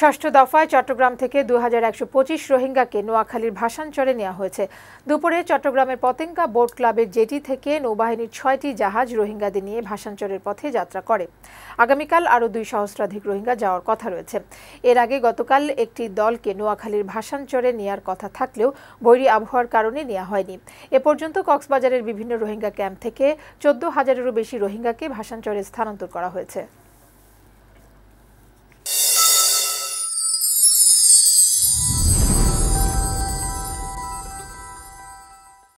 ষষ্ঠ দফায় চট্টগ্রাম থেকে দু হাজার একশো পঁচিশ রোহিঙ্গাকে নোয়াখালীর ভাসানচরে নেওয়া হয়েছে। দুপুরে চট্টগ্রামের পতেঙ্গা বোট ক্লাবের জেটি থেকে নৌবাহিনীর ছয়টি জাহাজ রোহিঙ্গাদের নিয়ে ভাসানচরের পথে যাত্রা করে। আগামীকাল আরও দুই সহস্রাধিক রোহিঙ্গা যাওয়ার কথা রয়েছে। এর আগে গতকাল একটি দলকে নোয়াখালীর ভাসানচরে নেয়ার কথা থাকলেও বৈরী আবহাওয়ার কারণে নেওয়া হয়নি। এ পর্যন্ত কক্সবাজারের বিভিন্ন রোহিঙ্গা ক্যাম্প থেকে চোদ্দ হাজারেরও বেশি রোহিঙ্গাকে ভাসানচরে স্থানান্তর করা হয়েছে।